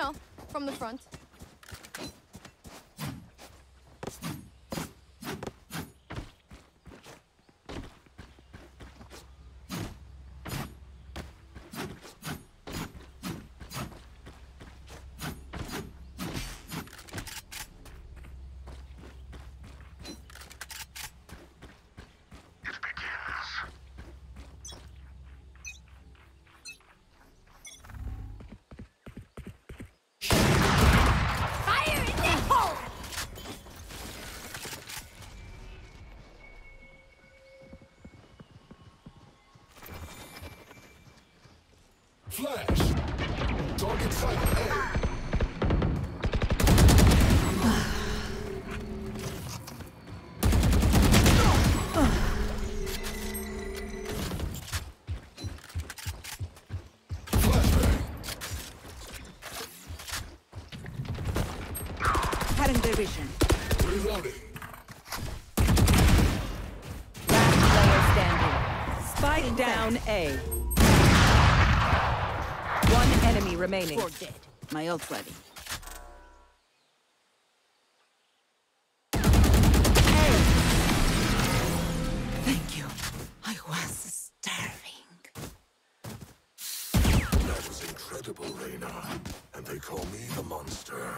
No, from the front. Flash! Target site A. Flashbang! Cutting their vision. Reloading. Last player standing. Spike down A. remaining. Four dead. My ult's ready. Thank you. I was starving. That was incredible, Reyna. And they call me the monster.